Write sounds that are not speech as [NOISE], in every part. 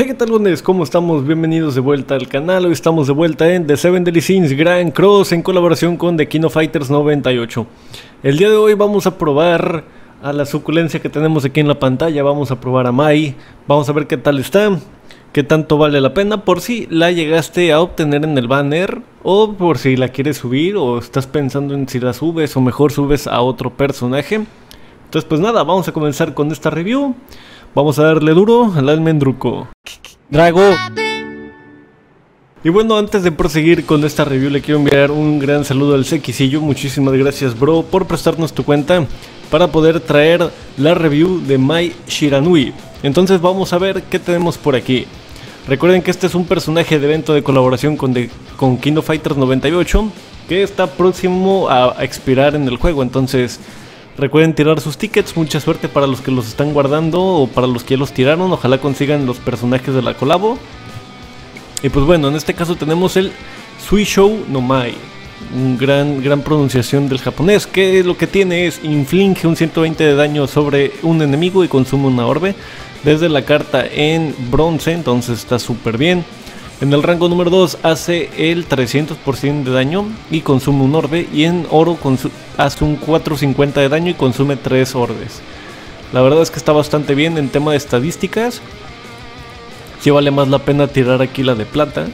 Hey, ¿qué tal, lunes? ¿Cómo estamos? Bienvenidos de vuelta al canal. Hoy estamos de vuelta en The Seven Deadly Sins Grand Cross en colaboración con The Kino Fighters 98. El día de hoy vamos a probar a la suculencia que tenemos aquí en la pantalla. Vamos a probar a Mai. Vamos a ver qué tal está. Qué tanto vale la pena. Por si la llegaste a obtener en el banner. O por si la quieres subir. O estás pensando en si la subes. O mejor subes a otro personaje. Entonces pues nada, vamos a comenzar con esta review. Vamos a darle duro al almendruco. Drago. Y bueno, antes de proseguir con esta review, le quiero enviar un gran saludo al Sequisillo. Muchísimas gracias, bro, por prestarnos tu cuenta para poder traer la review de Mai Shiranui. Entonces, vamos a ver qué tenemos por aquí. Recuerden que este es un personaje de evento de colaboración con, de, con Kingdom Fighters 98 que está próximo a expirar en el juego. Entonces, Recuerden tirar sus tickets, mucha suerte para los que los están guardando o para los que ya los tiraron, ojalá consigan los personajes de la colabo. Y pues bueno, en este caso tenemos el Suishou no Mai, un gran, gran pronunciación del japonés, que lo que tiene es inflige un 120 de daño sobre un enemigo y consume una orbe. Desde la carta en bronce, entonces está súper bien. En el rango número 2 hace el 300% de daño y consume un orbe. Y en oro hace un 450 de daño y consume 3 orbes. La verdad es que está bastante bien en tema de estadísticas. Si vale más la pena tirar aquí la de plata.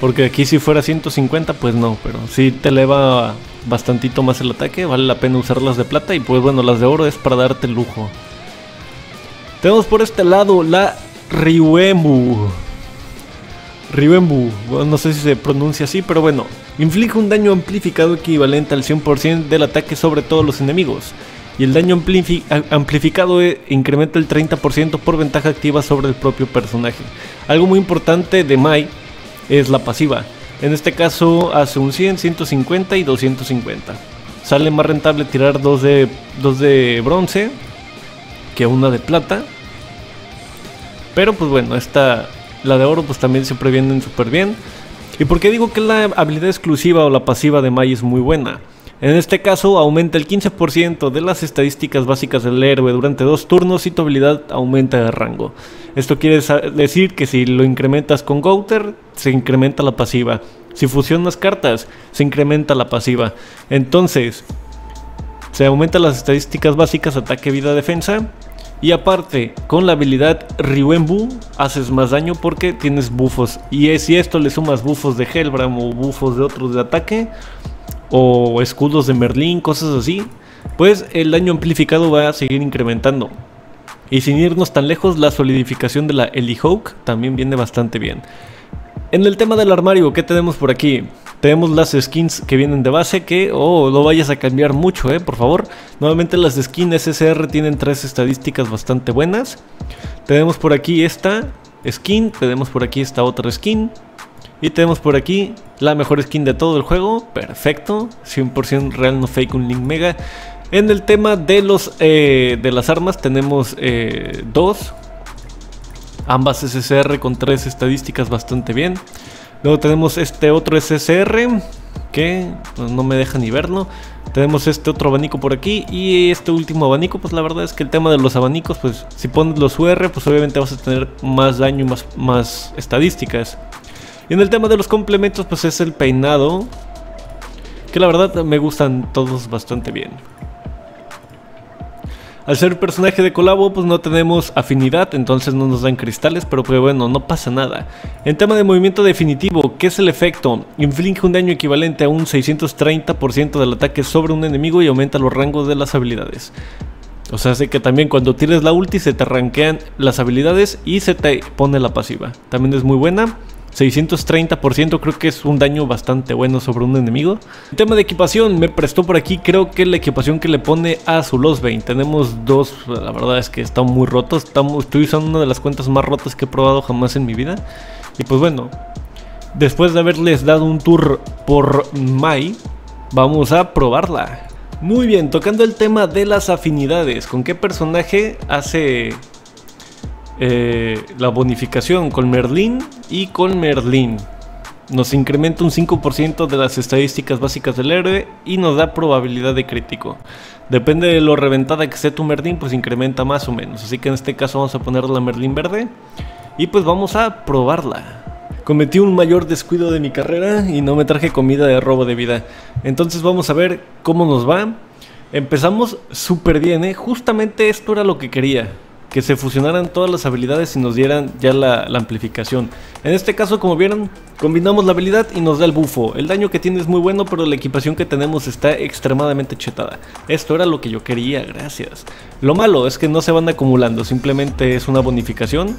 Porque aquí si fuera 150 pues no. Pero si te eleva bastantito más el ataque. Vale la pena usar las de plata. Y pues bueno las de oro es para darte lujo. Tenemos por este lado la Ryuemu. Ribembu, no sé si se pronuncia así, pero bueno, inflige un daño amplificado equivalente al 100% del ataque sobre todos los enemigos. Y el daño amplificado eh, incrementa el 30% por ventaja activa sobre el propio personaje. Algo muy importante de Mai es la pasiva. En este caso hace un 100, 150 y 250. Sale más rentable tirar dos de, dos de bronce que una de plata. Pero pues bueno, esta la de oro pues también se previenen súper bien. ¿Y por qué digo que la habilidad exclusiva o la pasiva de Mai es muy buena? En este caso aumenta el 15% de las estadísticas básicas del héroe durante dos turnos y tu habilidad aumenta de rango. Esto quiere decir que si lo incrementas con Gouter, se incrementa la pasiva. Si fusionas cartas, se incrementa la pasiva. Entonces, se aumentan las estadísticas básicas, ataque, vida, defensa. Y aparte, con la habilidad Ryuenbu haces más daño porque tienes bufos. Y si esto le sumas bufos de Hellbram o bufos de otros de ataque, o escudos de Merlin, cosas así, pues el daño amplificado va a seguir incrementando. Y sin irnos tan lejos, la solidificación de la Elihawk también viene bastante bien. En el tema del armario, ¿qué tenemos por aquí? Tenemos las skins que vienen de base que, oh, no vayas a cambiar mucho, eh, por favor. Nuevamente las skins SSR tienen tres estadísticas bastante buenas. Tenemos por aquí esta skin, tenemos por aquí esta otra skin. Y tenemos por aquí la mejor skin de todo el juego, perfecto, 100% real, no fake, un link mega. En el tema de, los, eh, de las armas tenemos eh, dos, ambas SSR con tres estadísticas bastante bien. Luego tenemos este otro SSR que no me deja ni verlo. Tenemos este otro abanico por aquí y este último abanico, pues la verdad es que el tema de los abanicos, pues si pones los UR, pues obviamente vas a tener más daño y más, más estadísticas. Y en el tema de los complementos, pues es el peinado, que la verdad me gustan todos bastante bien. Al ser personaje de colabo, pues no tenemos afinidad, entonces no nos dan cristales, pero pues bueno, no pasa nada. En tema de movimiento definitivo, ¿qué es el efecto? Inflige un daño equivalente a un 630% del ataque sobre un enemigo y aumenta los rangos de las habilidades. O sea, hace que también cuando tires la ulti se te rankean las habilidades y se te pone la pasiva. También es muy buena. 630% creo que es un daño bastante bueno sobre un enemigo. El tema de equipación me prestó por aquí, creo que la equipación que le pone a su Los Bane. Tenemos dos, la verdad es que están muy rotos. Estamos, estoy usando una de las cuentas más rotas que he probado jamás en mi vida. Y pues bueno, después de haberles dado un tour por Mai, vamos a probarla. Muy bien, tocando el tema de las afinidades, ¿con qué personaje hace eh, la bonificación con Merlin y con Merlin. Nos incrementa un 5% de las estadísticas básicas del héroe y nos da probabilidad de crítico. Depende de lo reventada que esté tu Merlin, pues incrementa más o menos. Así que en este caso vamos a poner la Merlin verde. Y pues vamos a probarla. Cometí un mayor descuido de mi carrera y no me traje comida de robo de vida. Entonces vamos a ver cómo nos va. Empezamos súper bien, ¿eh? Justamente esto era lo que quería. Que se fusionaran todas las habilidades y nos dieran ya la, amplificación. En este caso, como vieron, combinamos la habilidad y nos da el bufo. El daño que tiene es muy bueno, pero la equipación que tenemos está extremadamente chetada. Esto era lo que yo quería, gracias. Lo malo es que no se van acumulando, simplemente es una bonificación.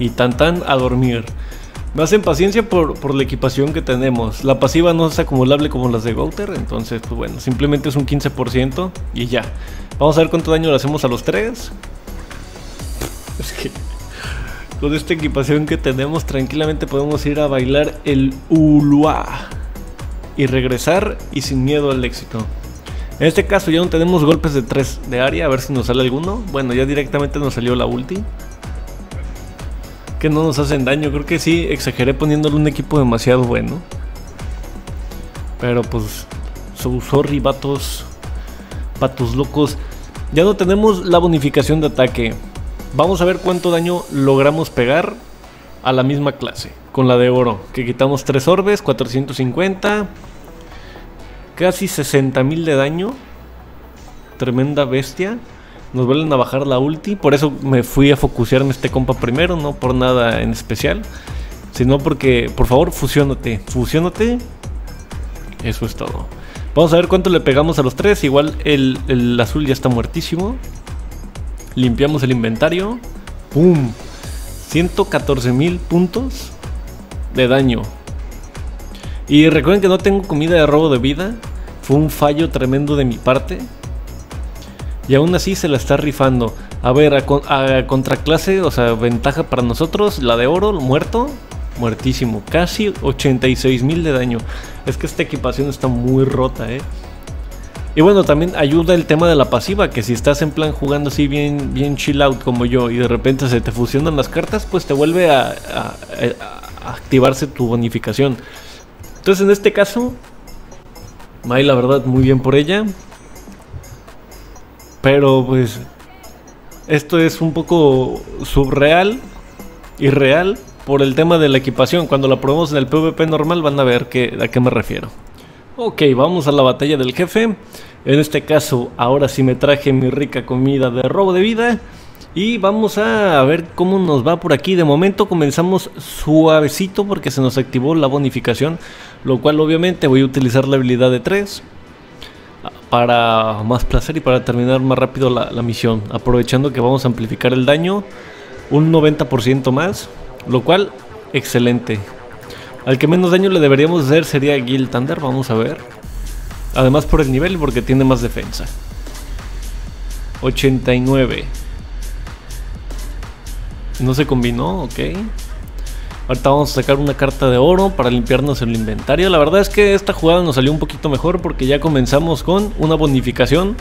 Y tan tan a dormir. Me hacen paciencia por, por, la equipación que tenemos. La pasiva no es acumulable como las de Gouter, entonces, pues bueno, simplemente es un 15% y ya. Vamos a ver cuánto daño le hacemos a los tres. [LAUGHS] Es que con esta equipación que tenemos, tranquilamente podemos ir a bailar el Ulua y regresar y sin miedo al éxito. En este caso ya no tenemos golpes de 3 de área, a ver si nos sale alguno. Bueno, ya directamente nos salió la ulti que no nos hacen daño. Creo que sí, exageré poniéndole un equipo demasiado bueno. Pero pues, so sorry, vatos. Patos locos. Ya no tenemos la bonificación de ataque. Vamos a ver cuánto daño logramos pegar a la misma clase. Con la de oro. Que quitamos 3 orbes, 450. Casi 60.000 de daño. Tremenda bestia. Nos vuelven a bajar la ulti. Por eso me fui a focusearme este compa primero. No por nada en especial. Sino porque, por favor, fusionate. Fusionate. Eso es todo. Vamos a ver cuánto le pegamos a los tres. Igual el, el azul ya está muertísimo. Limpiamos el inventario. ¡Pum! 114 mil puntos de daño. Y recuerden que no tengo comida de robo de vida. Fue un fallo tremendo de mi parte. Y aún así se la está rifando. A ver, a, a contraclase, o sea, ventaja para nosotros. La de oro, muerto. Muertísimo. Casi 86 mil de daño. Es que esta equipación está muy rota, eh. Y bueno, también ayuda el tema de la pasiva, que si estás en plan jugando así bien, bien chill out como yo y de repente se te fusionan las cartas, pues te vuelve a, activarse tu bonificación. Entonces en este caso, Mai la verdad muy bien por ella. Pero pues esto es un poco subreal, irreal, por el tema de la equipación. Cuando la probemos en el PvP normal van a ver que, a qué me refiero. Ok, vamos a la batalla del jefe. En este caso, ahora sí me traje mi rica comida de robo de vida. Y vamos a ver cómo nos va por aquí. De momento comenzamos suavecito porque se nos activó la bonificación. Lo cual obviamente voy a utilizar la habilidad de 3 para más placer y para terminar más rápido la, la, misión. Aprovechando que vamos a amplificar el daño un 90% más, lo cual excelente. Al que menos daño le deberíamos hacer sería Gil Thunder, vamos a ver. Además por el nivel, porque tiene más defensa. 89. No se combinó, ok. Ahorita vamos a sacar una carta de oro para limpiarnos el inventario. La verdad es que esta jugada nos salió un poquito mejor porque ya comenzamos con una bonificación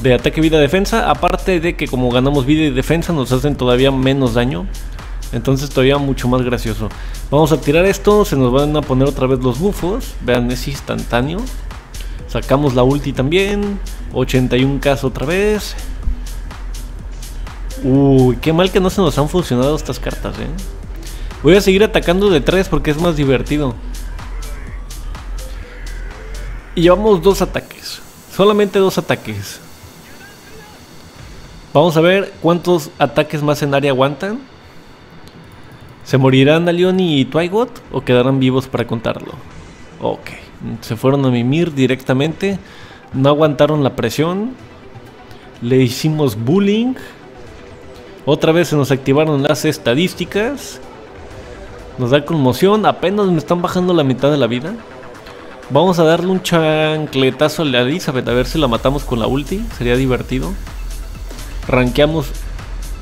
de ataque, vida, defensa. Aparte de que como ganamos vida y defensa nos hacen todavía menos daño. Entonces todavía mucho más gracioso. Vamos a tirar esto, se nos van a poner otra vez los bufos. Vean, es instantáneo. Sacamos la ulti también. 81k otra vez. Uy, qué mal que no se nos han funcionado estas cartas, eh. Voy a seguir atacando de 3 porque es más divertido. Y llevamos dos ataques. Solamente dos ataques. Vamos a ver cuántos ataques más en área aguantan. ¿Se morirán Alion y Twigot o quedarán vivos para contarlo? Ok. Se fueron a mimir directamente. No aguantaron la presión. Le hicimos bullying. Otra vez se nos activaron las estadísticas. Nos da conmoción. Apenas me están bajando la mitad de la vida. Vamos a darle un chancletazo a Elizabeth. A ver si la matamos con la ulti. Sería divertido. Ranqueamos.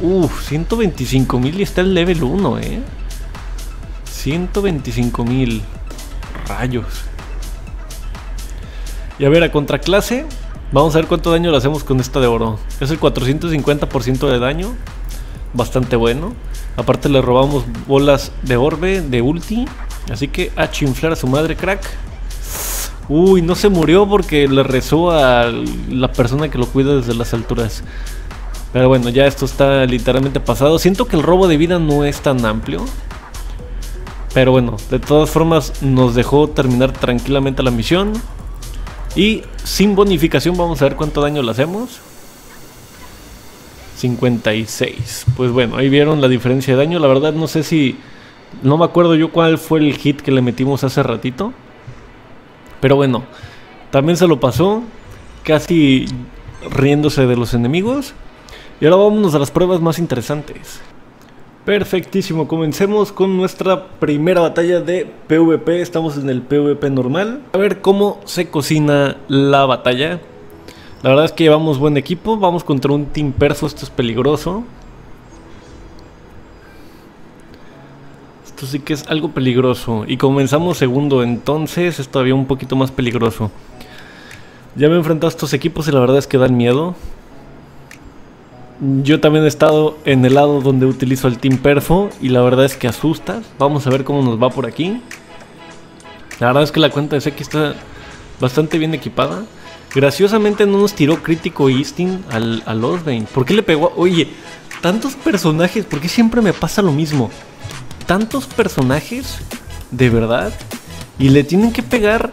Uff, 125 mil y está el level 1, eh. 125 mil. Rayos. Y a ver, a contraclase. Vamos a ver cuánto daño le hacemos con esta de oro. Es el 450% de daño. Bastante bueno. Aparte le robamos bolas de orbe, de ulti. Así que a chinflar a su madre, crack. Uy, no se murió porque le rezó a la persona que lo cuida desde las alturas. Pero bueno, ya esto está literalmente pasado. Siento que el robo de vida no es tan amplio. Pero bueno, de todas formas nos dejó terminar tranquilamente la misión. Y sin bonificación vamos a ver cuánto daño le hacemos. 56. Pues bueno, ahí vieron la diferencia de daño. La verdad no sé si... No me acuerdo yo cuál fue el hit que le metimos hace ratito. Pero bueno, también se lo pasó. Casi riéndose de los enemigos. Y ahora vámonos a las pruebas más interesantes. Perfectísimo, comencemos con nuestra primera batalla de PvP. Estamos en el PvP normal. A ver cómo se cocina la batalla. La verdad es que llevamos buen equipo. Vamos contra un Team Perso. Esto es peligroso. Esto sí que es algo peligroso. Y comenzamos segundo, entonces es todavía un poquito más peligroso. Ya me he enfrentado a estos equipos y la verdad es que dan miedo. Yo también he estado en el lado donde utilizo el Team Perfo y la verdad es que asusta. Vamos a ver cómo nos va por aquí. La verdad es que la cuenta de Seki está bastante bien equipada. Graciosamente no nos tiró crítico Easting al, al Osbane. ¿Por qué le pegó? Oye, tantos personajes, ¿por qué siempre me pasa lo mismo? Tantos personajes, de verdad, y le tienen que pegar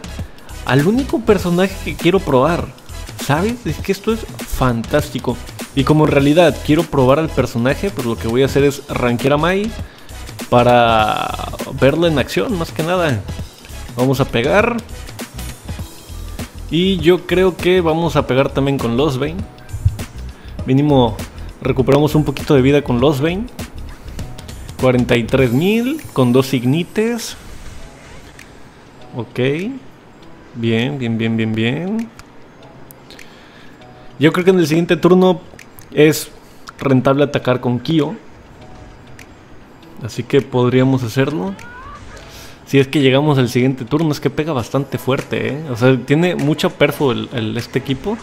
al único personaje que quiero probar. ¿Sabes? Es que esto es fantástico. Y como en realidad quiero probar al personaje, pues lo que voy a hacer es rankear a Mai para verlo en acción, más que nada. Vamos a pegar. Y yo creo que vamos a pegar también con los Bane. Mínimo recuperamos un poquito de vida con los Bane. 43.000 con dos ignites. Ok. Bien, bien, bien, bien, bien. Yo creo que en el siguiente turno es rentable atacar con Kyo. Así que podríamos hacerlo. Si es que llegamos al siguiente turno, es que pega bastante fuerte, ¿eh? O sea, tiene mucho perfo el, este equipo.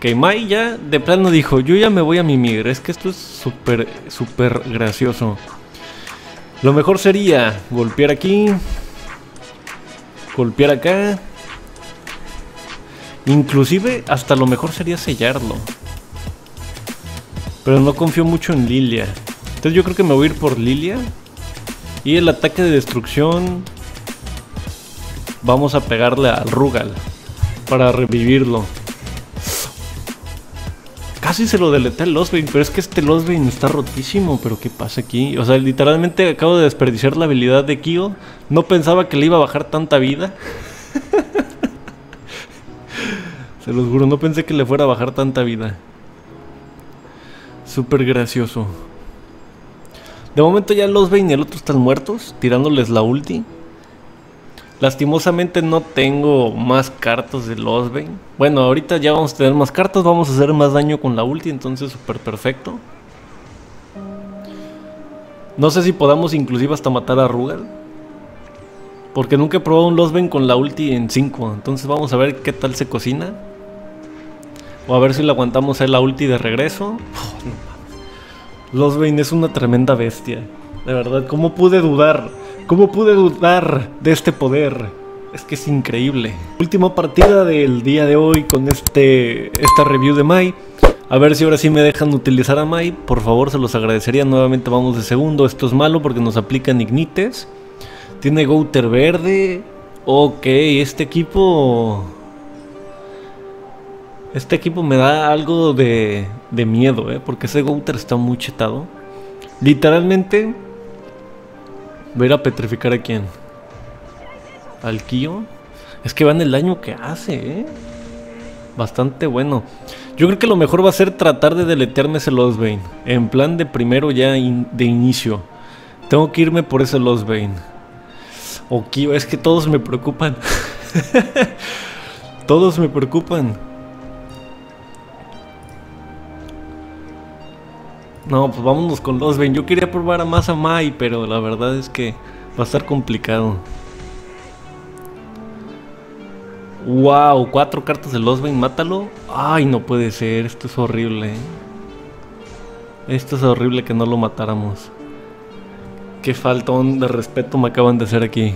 Que Mai ya de plano dijo, yo ya me voy a mimir. Es que esto es súper, súper gracioso. Lo mejor sería golpear aquí. Golpear acá. Inclusive hasta lo mejor sería sellarlo. Pero no confío mucho en Lilia. Entonces yo creo que me voy a ir por Lilia. Y el ataque de destrucción. Vamos a pegarle al Rugal. Para revivirlo. Casi se lo deleté al Losbane, pero es que este Losbane está rotísimo. Pero ¿qué pasa aquí? O sea, literalmente acabo de desperdiciar la habilidad de Kyo. No pensaba que le iba a bajar tanta vida. [LAUGHS] Se los juro, no pensé que le fuera a bajar tanta vida. Súper gracioso. De momento ya los ven y el otro están muertos, tirándoles la ulti. Lastimosamente no tengo más cartas de los ven. Bueno, ahorita ya vamos a tener más cartas, vamos a hacer más daño con la ulti, entonces súper perfecto. No sé si podamos inclusive hasta matar a Rugal. Porque nunca he probado un Losben con la ulti en 5. Entonces vamos a ver qué tal se cocina. O a ver si le aguantamos a la ulti de regreso. Los Bane es una tremenda bestia. De verdad, ¿cómo pude dudar? ¿Cómo pude dudar de este poder? Es que es increíble. Última partida del día de hoy con este esta review de Mai. A ver si ahora sí me dejan utilizar a Mai. Por favor, se los agradecería. Nuevamente vamos de segundo. Esto es malo porque nos aplican ignites. Tiene Gouter verde. Ok, este equipo este equipo me da algo de, de miedo, ¿eh? Porque ese Gouter está muy chetado. Literalmente... Voy a ir a petrificar a quién. Al Kio. Es que van el daño que hace, ¿eh? Bastante bueno. Yo creo que lo mejor va a ser tratar de deletearme ese Bane. En plan de primero ya de inicio. Tengo que irme por ese Bane. O Kio, es que todos me preocupan. [LAUGHS] todos me preocupan. No, pues vámonos con los Ben. Yo quería probar a más a Mai, pero la verdad es que va a estar complicado. Wow, cuatro cartas de los Ben, mátalo. Ay, no puede ser, esto es horrible. Esto es horrible que no lo matáramos. Qué faltón de respeto me acaban de hacer aquí.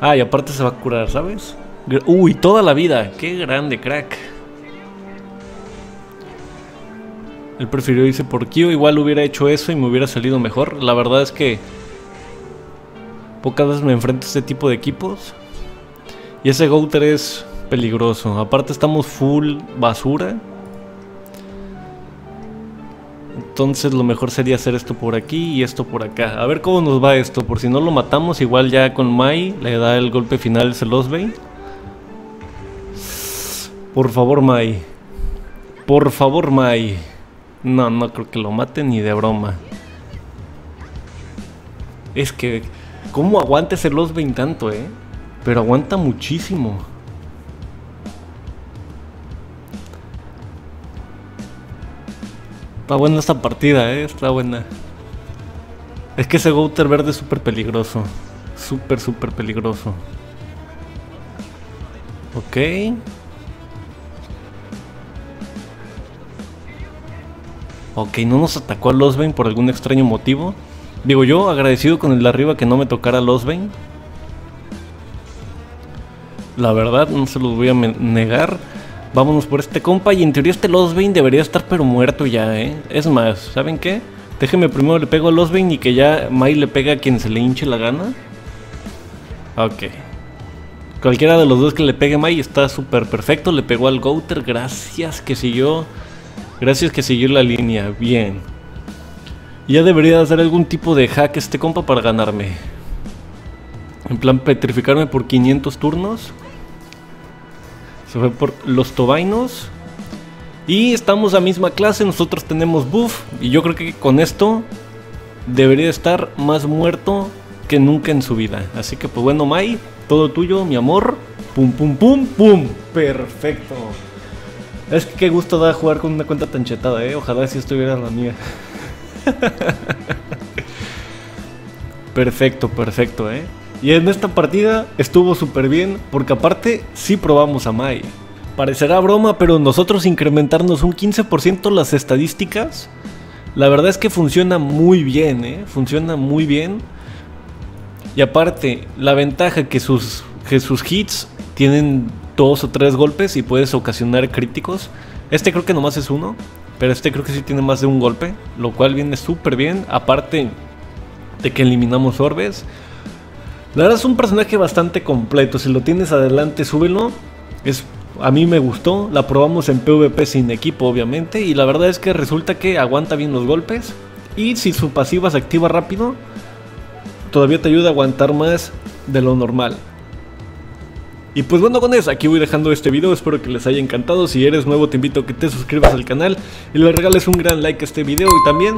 Ah, aparte se va a curar, ¿sabes? Uy, toda la vida. Qué grande, crack. Él prefirió irse por Kyo. Igual hubiera hecho eso y me hubiera salido mejor. La verdad es que pocas veces me enfrento a este tipo de equipos. Y ese Gouter es peligroso. Aparte estamos full basura. Entonces lo mejor sería hacer esto por aquí y esto por acá. A ver cómo nos va esto. Por si no lo matamos, igual ya con Mai le da el golpe final Celosbane. Por favor, Mai. Por favor, Mai. No, no creo que lo maten ni de broma. Es que... ¿Cómo aguanta ese Celosbane tanto, eh? Pero aguanta muchísimo. Está buena esta partida, eh. Está buena. Es que ese Gouter verde es súper peligroso. Súper, súper peligroso. Ok. Ok, no nos atacó a Losbane por algún extraño motivo. Digo yo, agradecido con el de arriba que no me tocara Losbane. La verdad, no se los voy a negar. Vámonos por este compa. Y en teoría este Losbane debería estar pero muerto ya, ¿eh? Es más, ¿saben qué? Déjenme primero le pego a Losbane y que ya Mai le pega a quien se le hinche la gana. Ok. Cualquiera de los dos que le pegue Mai está súper perfecto. Le pegó al Gouter. Gracias que siguió. Gracias que siguió la línea. Bien. Ya debería hacer algún tipo de hack este compa para ganarme. En plan petrificarme por 500 turnos. Se fue por los tobainos. Y estamos a misma clase, nosotros tenemos buff. Y yo creo que con esto debería estar más muerto que nunca en su vida. Así que pues bueno, Mai, todo tuyo, mi amor. Pum, pum, pum, pum. Perfecto. Es que qué gusto da jugar con una cuenta tan chetada, eh. Ojalá si estuviera la mía. [LAUGHS] perfecto, perfecto, eh. Y en esta partida estuvo súper bien porque aparte sí probamos a Mai. Parecerá broma, pero nosotros incrementarnos un 15% las estadísticas, la verdad es que funciona muy bien, ¿eh? Funciona muy bien. Y aparte, la ventaja que sus, que sus hits tienen dos o tres golpes y puedes ocasionar críticos. Este creo que nomás es uno, pero este creo que sí tiene más de un golpe, lo cual viene súper bien. Aparte de que eliminamos orbes. La verdad es un personaje bastante completo. Si lo tienes adelante, súbelo. Es, a mí me gustó. La probamos en PvP sin equipo, obviamente. Y la verdad es que resulta que aguanta bien los golpes. Y si su pasiva se activa rápido, todavía te ayuda a aguantar más de lo normal. Y pues bueno con eso, aquí voy dejando este video, espero que les haya encantado, si eres nuevo te invito a que te suscribas al canal y le regales un gran like a este video y también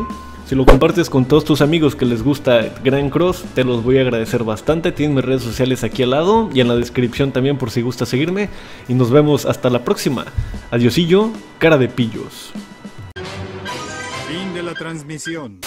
si lo compartes con todos tus amigos que les gusta Grand Cross, te los voy a agradecer bastante. Tienen mis redes sociales aquí al lado y en la descripción también por si gusta seguirme. Y nos vemos hasta la próxima. Adiosillo, cara de pillos. Fin de la transmisión.